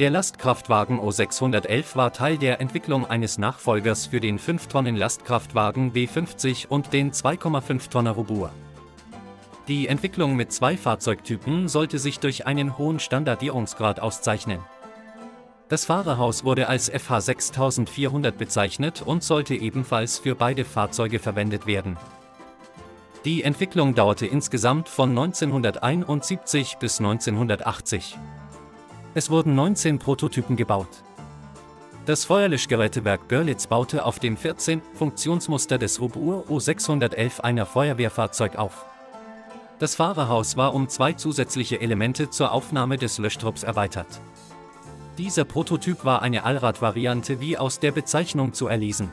Der Lastkraftwagen O611 war Teil der Entwicklung eines Nachfolgers für den 5-Tonnen-Lastkraftwagen B50 und den 2,5-Tonner Robur. Die Entwicklung mit zwei Fahrzeugtypen sollte sich durch einen hohen Standardierungsgrad auszeichnen. Das Fahrerhaus wurde als FH 6400 bezeichnet und sollte ebenfalls für beide Fahrzeuge verwendet werden. Die Entwicklung dauerte insgesamt von 1971 bis 1980. Es wurden 19 Prototypen gebaut. Das Feuerlöschgerätewerk Görlitz baute auf dem 14 Funktionsmuster des Robur O611 einer Feuerwehrfahrzeug auf. Das Fahrerhaus war um zwei zusätzliche Elemente zur Aufnahme des Löschtrupps erweitert. Dieser Prototyp war eine Allradvariante wie aus der Bezeichnung zu erlesen.